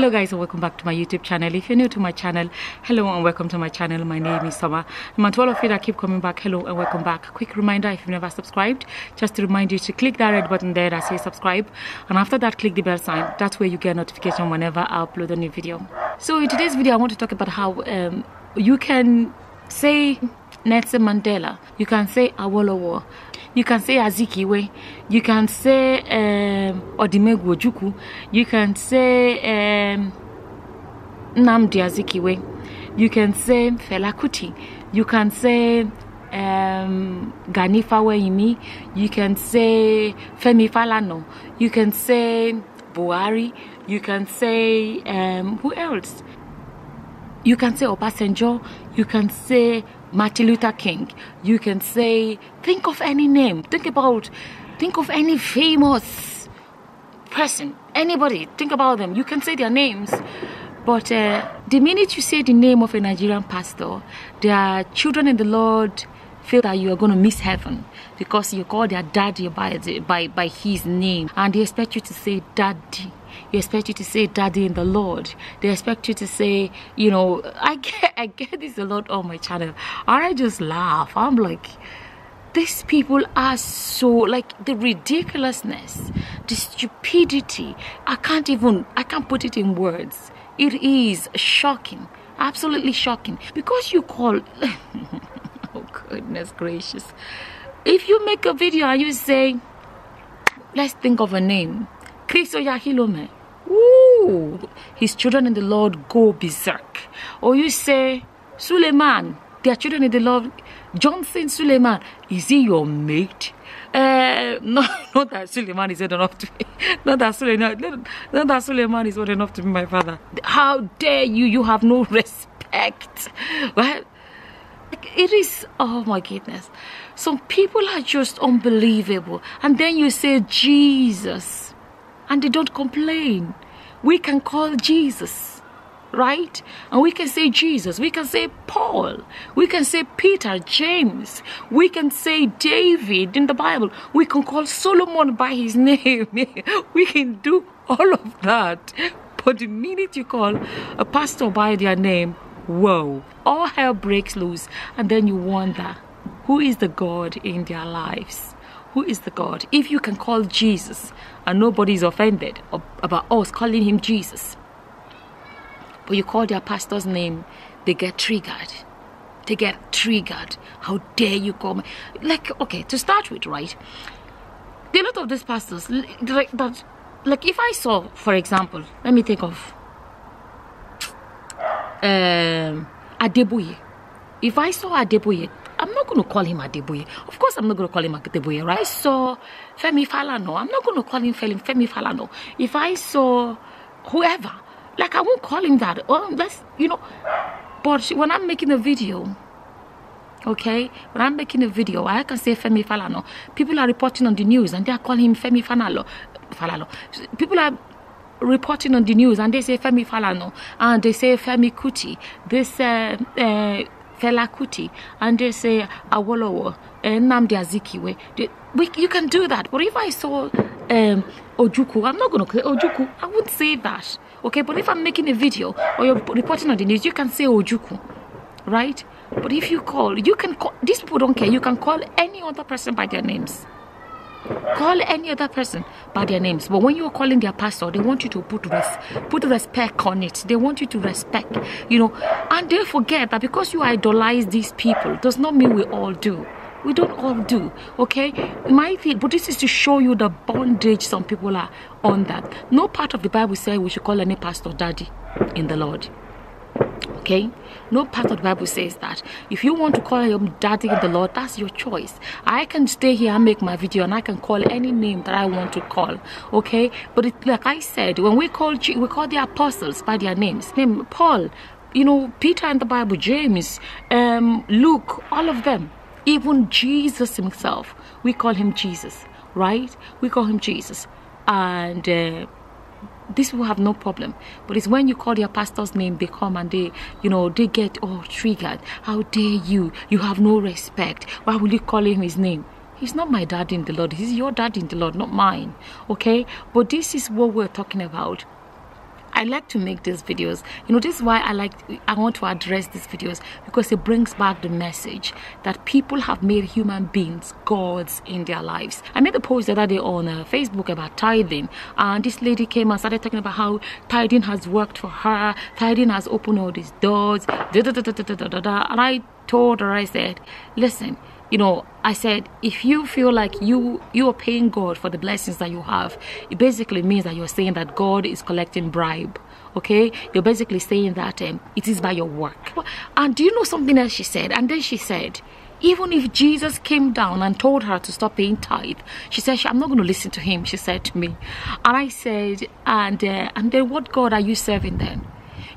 hello guys and welcome back to my youtube channel. If you're new to my channel hello and welcome to my channel. My name is summer and to all of you that keep coming back hello and welcome back. Quick reminder if you've never subscribed just to remind you to click that red button there that says subscribe. And after that click the bell sign. That's where you get notification whenever i upload a new video. So in today's video i want to talk about how um, you can say Nelson Mandela, you can say Awolowo, you can say Azikiwe, you can say um, Odimegwu Ojukwu, you can say um, Nnamdi Azikiwe, you can say Fela Kuti, you can say um, Gani Fawehinmi, you can say Femi Falano, you can say Buhari, you can say um, who else? You can say Obasanjo, you can say Martin Luther King, you can say, think of any name, think about, think of any famous person, anybody, think about them. You can say their names. But uh, the minute you say the name of a Nigerian pastor, their children in the Lord feel that you are going to miss heaven because you call their daddy by, by, by his name. And they expect you to say daddy they expect you to say daddy in the lord. They expect you to say you know i get i get this a lot on my channel. And i just laugh. I'm like these people are so like the ridiculousness the stupidity. I can't even i can't put it in words. It is shocking absolutely shocking. Because you call oh goodness gracious. If you make a video and you say let's think of a name chris Oyakhilome Ooh, his children in the lord go berserk. Or you say Suleman their children in the lord johnson Suleman is he your mate? Uh, no, not that Suleman is old enough to be, not that Suleman, not that Suleman is old enough to be my father. How dare you? You have no respect. Well, it is oh my goodness. Some people are just unbelievable. And then you say jesus and they don't complain. We can call jesus right? And we can say jesus. We can say paul. We can say peter james. We can say david in the bible. We can call solomon by his name. We can do all of that. But the minute you call a pastor by their name whoa all hell breaks loose. And then you wonder who is the god in their lives who is the god? If you can call jesus and nobody is offended about us calling him jesus. But you call their pastor's name they get triggered. They get triggered. How dare you call me like okay to start with right a lot of these pastors like that like if i saw for example let me think of um, Adeboye. If I saw Adeboye, I'm not going to call him Adeboye. Of course, I'm not going to call him Adeboye, right? So, Femi Falano. I'm not going to call him Femi Falano. If I saw whoever, like I won't call him that. Oh, that's, you know. But when I'm making a video, okay, when I'm making a video, I can say Femi Falano. People are reporting on the news and they are calling him Femi Falano. Falano. People are reporting on the news and they say Femi Falano and they say Femi Kuti, they say uh, Fela Kuti and they say Awolowo, uh, Nnamdi Azikiwe. You can do that. But if I saw um, Ojukwu, I'm not going to say Ojukwu. I wouldn't say that. Okay, but if I'm making a video or you're reporting on the news, you can say Ojukwu, right? But if you call, you can call, these people don't care. You can call any other person by their names call any other person by their names but when you're calling their pastor they want you to put res- put respect on it. They want you to respect you know. And they forget that because you idolize these people does not mean we all do. We don't all do okay? My thing but this is to show you the bondage some people are on that no part of the bible says we should call any pastor daddy in the lord okay? No part of the bible says that. If you want to call your daddy in the lord that's your choice. I can stay here and make my video and i can call any name that i want to call okay? But it, like i said when we call we call the apostles by their names. Name paul you know peter in the bible james um, luke all of them. Even jesus himself we call him jesus right? We call him jesus. And uh, these will have no problem. But it's when you call their pastor's name they come and they you know they get all triggered. How dare you? You have no respect. Why will you call him his name? He's not my dad in the lord. He's your dad in the lord not mine. Okay? But this is what we're talking about I like to make these videos. You know, this is why I like I want to address these videos because it brings back the message that people have made human beings gods in their lives. I made a post the other day on uh, Facebook about tithing, and this lady came and started talking about how tithing has worked for her, tithing has opened all these doors, da, da, da, and I told her, I said, listen, you know i said if you feel like you you are paying god for the blessings that you have it basically means that you're saying that god is collecting bribe okay? You're basically saying that um, it is by your work. And do you know something else she said? And then she said even if jesus came down and told her to stop paying tithe she said i'm not going to listen to him she said to me. And i said and uh, and then what god are you serving then?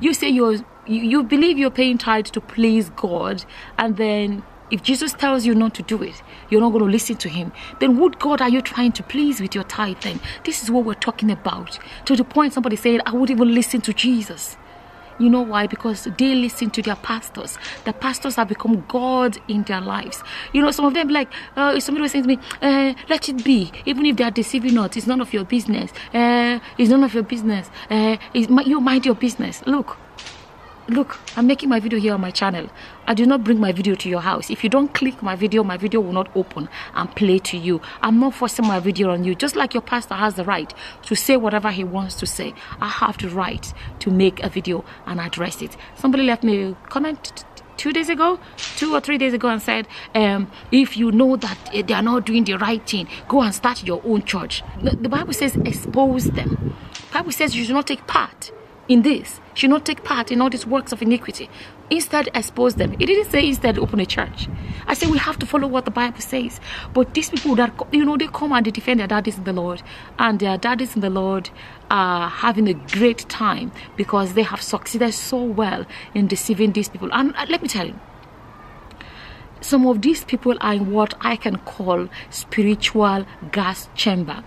You say you're you, you believe you're paying tithe to please god and then if Jesus tells you not to do it, you're not going to listen to him. Then what God are you trying to please with your tithe then? This is what we're talking about. To the point somebody said, I would even listen to Jesus. You know why? Because they listen to their pastors. The pastors have become God in their lives. You know, some of them like, uh, somebody was saying to me, uh, let it be. Even if they are deceiving us, it's none of your business. Uh, it's none of your business. Uh, you mind your business. Look, look i'm making my video here on my channel. I do not bring my video to your house. If you don't click my video my video will not open and play to you. I'm not forcing my video on you. Just like your pastor has the right to say whatever he wants to say i have the right to make a video and address it. Somebody left me a comment two days ago two or three days ago and said um, if you know that they are not doing the right thing go and start your own church. The bible says expose them. The bible says you should not take part in this should not take part in all these works of iniquity. Instead, expose them. It didn't say instead open a church. I say we have to follow what the Bible says. But these people that, you know, they come and they defend their daddies in the Lord. And their daddies in the Lord are having a great time because they have succeeded so well in deceiving these people. And uh, let me tell you, some of these people are in what I can call spiritual gas chamber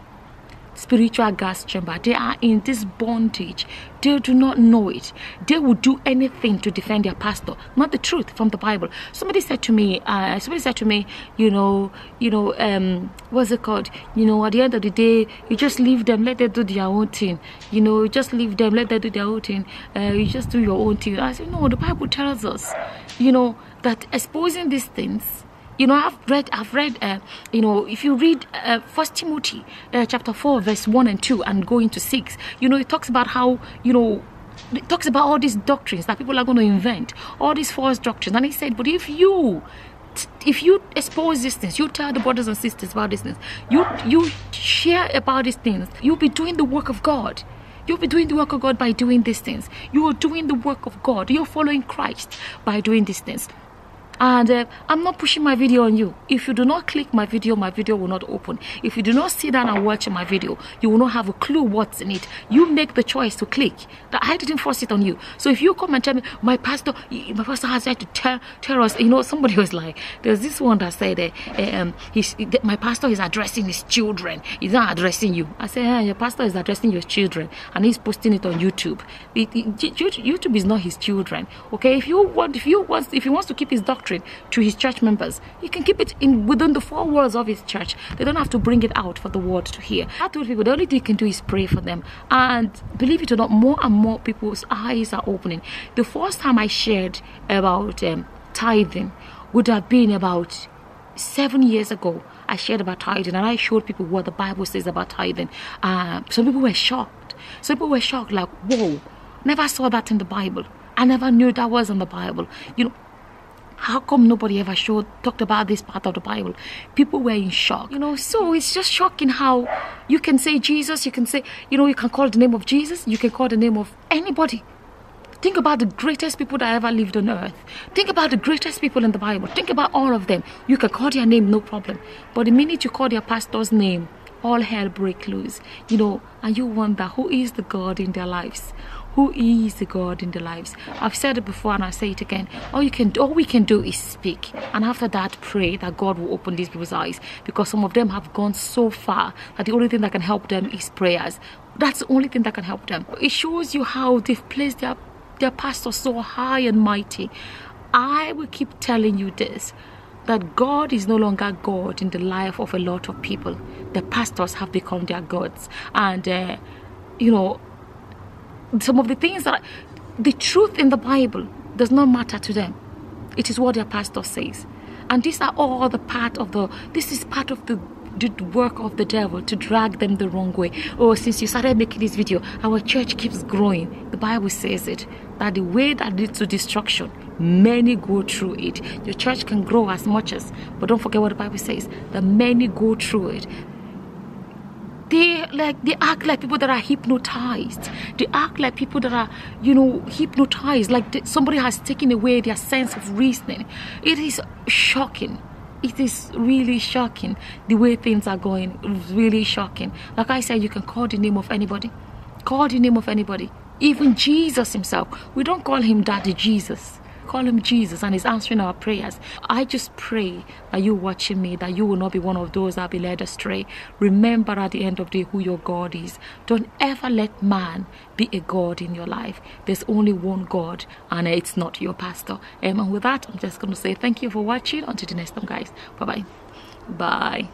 spiritual gas chamber. They are in this bondage. They do not know it. They will do anything to defend their pastor, not the truth from the Bible. Somebody said to me, uh, somebody said to me, you know, you know, um, what's it called? You know, at the end of the day, you just leave them, let them do their own thing. You know, you just leave them, let them do their own thing. Uh, you just do your own thing. I said, no, the Bible tells us, you know, that exposing these things you know i've read i've read uh, you know if you read uh, first timothy uh, chapter 4 verse 1 and 2 and go into 6 you know it talks about how you know it talks about all these doctrines that people are going to invent all these false doctrines and he said but if you if you expose these things you tell the brothers and sisters about these things you you share about these things you'll be doing the work of god You'll be doing the work of God by doing these things. You are doing the work of God. You're following Christ by doing these things and uh, i'm not pushing my video on you. If you do not click my video my video will not open. If you do not sit down and watch my video you will not have a clue what's in it. You make the choice to click. That i didn't force it on you. So if you come and tell me my pastor my pastor has had to tell, tell us you know somebody was like there's this one that said uh, um he's, my pastor is addressing his children. He's not addressing you. I said yeah, your pastor is addressing your children and he's posting it on youtube. It, it, youtube is not his children okay? If you want if you want if he wants to keep his doctrine doctrine to his church members. He can keep it in within the four walls of his church. They don't have to bring it out for the world to hear. I told people the only thing you can do is pray for them. And believe it or not, more and more people's eyes are opening. The first time I shared about um, tithing would have been about seven years ago. I shared about tithing and I showed people what the Bible says about tithing. Uh, some people were shocked. Some people were shocked, like, whoa, never saw that in the Bible. I never knew that was in the Bible. You know, how come nobody ever showed talked about this part of the bible? People were in shock. You know so it's just shocking how you can say jesus you can say you know you can call the name of jesus you can call the name of anybody. Think about the greatest people that ever lived on earth. Think about the greatest people in the bible. Think about all of them. You can call their name no problem. But the minute you call their pastor's name all hell break loose. You know and you wonder who is the god in their lives who is the God in their lives. I've said it before and I say it again. All you can do, all we can do is speak. And after that, pray that God will open these people's eyes. Because some of them have gone so far that the only thing that can help them is prayers. That's the only thing that can help them. It shows you how they've placed their their pastor so high and mighty. I will keep telling you this that God is no longer God in the life of a lot of people. The pastors have become their gods. And, uh, you know, some of the things that the truth in the Bible does not matter to them. It is what their pastor says. And these are all the part of the, this is part of the the work of the devil to drag them the wrong way. Oh, since you started making this video, our church keeps growing. The Bible says it that the way that leads to destruction, many go through it. Your church can grow as much as, but don't forget what the Bible says that many go through it they like they act like people that are hypnotized. They act like people that are you know hypnotized like somebody has taken away their sense of reasoning. It is shocking. It is really shocking the way things are going. Really shocking. Like i said you can call the name of anybody. Call the name of anybody. Even jesus himself. We don't call him daddy jesus call him Jesus and he's answering our prayers. I just pray that you watching me, that you will not be one of those that be led astray. Remember at the end of the day who your God is. Don't ever let man be a God in your life. There's only one God and it's not your pastor. Um, and with that, I'm just going to say thank you for watching. Until the next time, guys. Bye-bye. Bye.